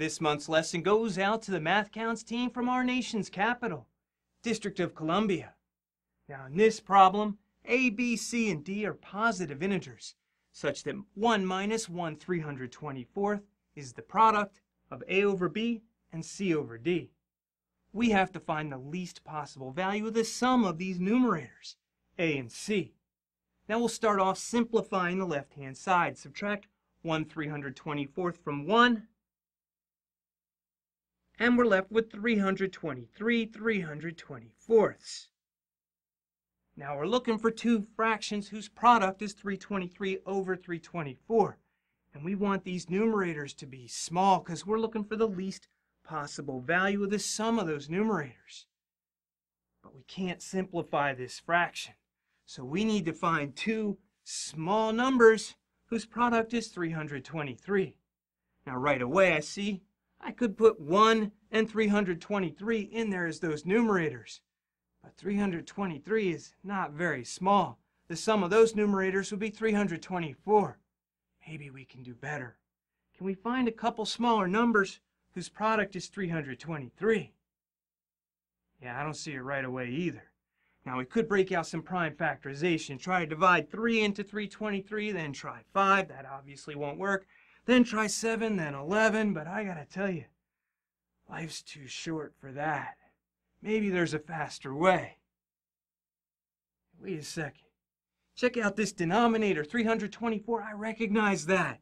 This month's lesson goes out to the MATHCOUNTS team from our nation's capital, District of Columbia. Now, in this problem, A, B, C, and D are positive integers, such that 1 minus 1 324th is the product of A over B and C over D. We have to find the least possible value of the sum of these numerators, A and C. Now we'll start off simplifying the left-hand side. Subtract 1 324th from 1, and we're left with 323 324ths. Now we're looking for two fractions whose product is 323 over 324. And we want these numerators to be small because we're looking for the least possible value of the sum of those numerators. But we can't simplify this fraction. So we need to find two small numbers whose product is 323. Now right away I see I could put 1 and 323 in there as those numerators. But 323 is not very small. The sum of those numerators would be 324. Maybe we can do better. Can we find a couple smaller numbers whose product is 323? Yeah, I don't see it right away either. Now we could break out some prime factorization, try to divide 3 into 323, then try 5, that obviously won't work. Then try 7, then 11, but I gotta tell you, life's too short for that. Maybe there's a faster way. Wait a second. Check out this denominator, 324, I recognize that.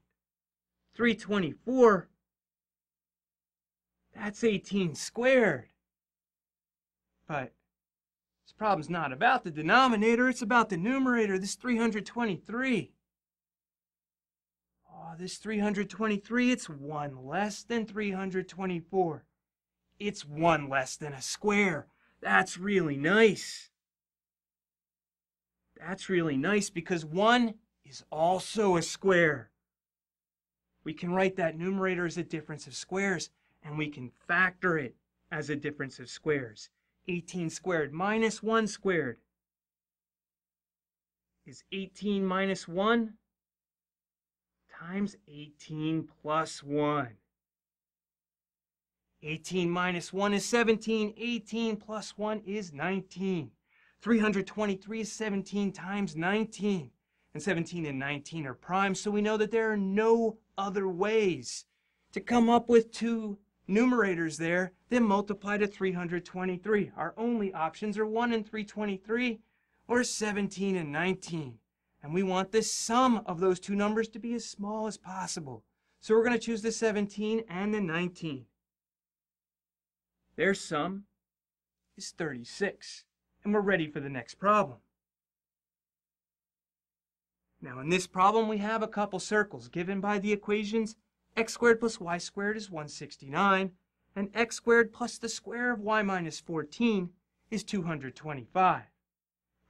324, that's 18 squared. But this problem's not about the denominator, it's about the numerator, this 323. This 323, it's one less than 324. It's one less than a square. That's really nice. That's really nice because 1 is also a square. We can write that numerator as a difference of squares, and we can factor it as a difference of squares. 18 squared minus 1 squared is 18 minus 1 times 18 plus 1. 18 minus 1 is 17. 18 plus 1 is 19. 323 is 17 times 19. And 17 and 19 are prime, so we know that there are no other ways to come up with two numerators there than multiply to 323. Our only options are 1 and 323 or 17 and 19. And we want the sum of those two numbers to be as small as possible. So we're going to choose the 17 and the 19. Their sum is 36 and we're ready for the next problem. Now in this problem we have a couple circles given by the equations x squared plus y squared is 169 and x squared plus the square of y minus 14 is 225.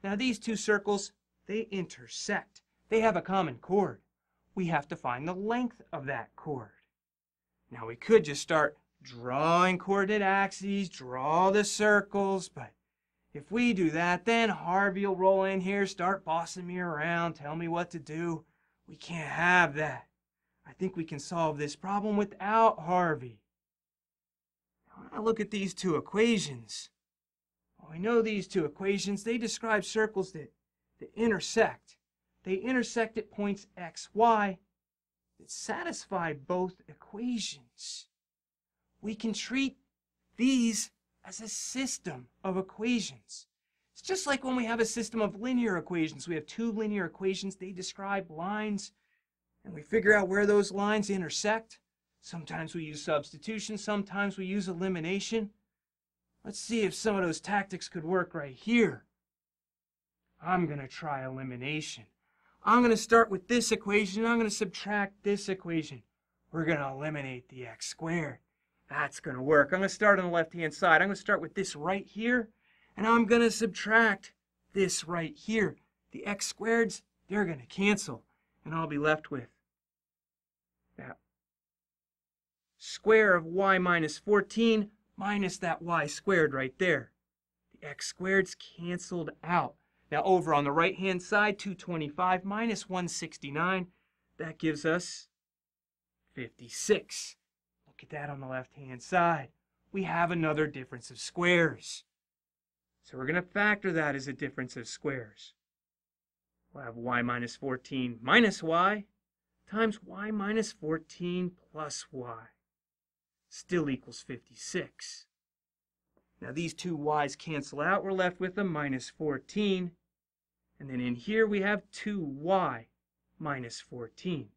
Now these two circles, they intersect. They have a common chord. We have to find the length of that chord. Now we could just start drawing coordinate axes, draw the circles, but if we do that, then Harvey will roll in here, start bossing me around, tell me what to do. We can't have that. I think we can solve this problem without Harvey. Now, When I look at these two equations, well, I know these two equations, they describe circles that, that intersect. They intersect at points x, y that satisfy both equations. We can treat these as a system of equations. It's just like when we have a system of linear equations. We have two linear equations. They describe lines, and we figure out where those lines intersect. Sometimes we use substitution. Sometimes we use elimination. Let's see if some of those tactics could work right here. I'm going to try elimination. I'm going to start with this equation. I'm going to subtract this equation. We're going to eliminate the x squared. That's going to work. I'm going to start on the left-hand side. I'm going to start with this right here, and I'm going to subtract this right here. The x squareds, they're going to cancel, and I'll be left with that square of y minus 14 minus that y squared right there. The x squareds canceled out. Now over on the right-hand side, 225 minus 169, that gives us 56 Look at that on the left-hand side. We have another difference of squares. So we're going to factor that as a difference of squares. We'll have y minus 14 minus y times y minus 14 plus y. Still equals 56. Now these two y's cancel out. We're left with a minus 14. And then in here we have 2y minus 14.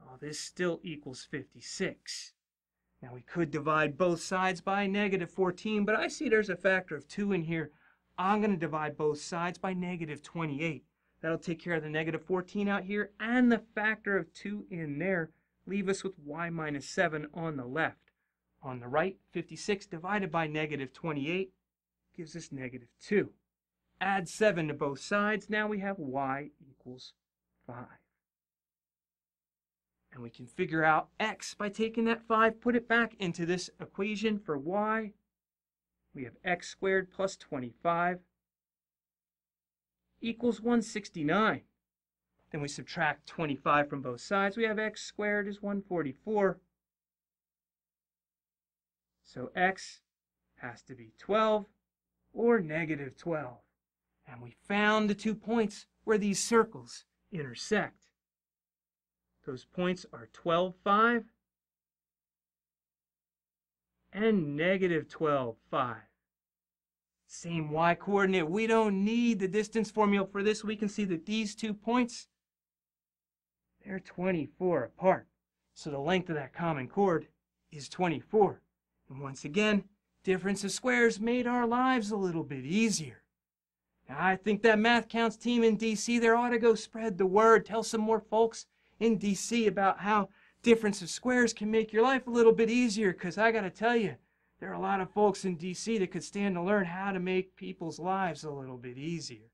All this still equals 56. Now we could divide both sides by negative 14, but I see there's a factor of 2 in here. I'm going to divide both sides by negative 28. That'll take care of the negative 14 out here and the factor of 2 in there. Leave us with y minus 7 on the left. On the right, 56 divided by negative 28 gives us negative 2. Add 7 to both sides. Now we have y equals 5. And we can figure out x by taking that 5, put it back into this equation for y. We have x squared plus 25 equals 169. Then we subtract 25 from both sides. We have x squared is 144. So x has to be 12 or negative 12. And we found the two points where these circles intersect. Those points are 12, 5 and negative 12, 5. Same y coordinate. We don't need the distance formula for this. We can see that these two points, they're 24 apart. So the length of that common chord is 24. And once again, difference of squares made our lives a little bit easier. I think that MATHCOUNTS team in DC, there ought to go spread the word, tell some more folks in DC about how difference of squares can make your life a little bit easier because I got to tell you, there are a lot of folks in DC that could stand to learn how to make people's lives a little bit easier.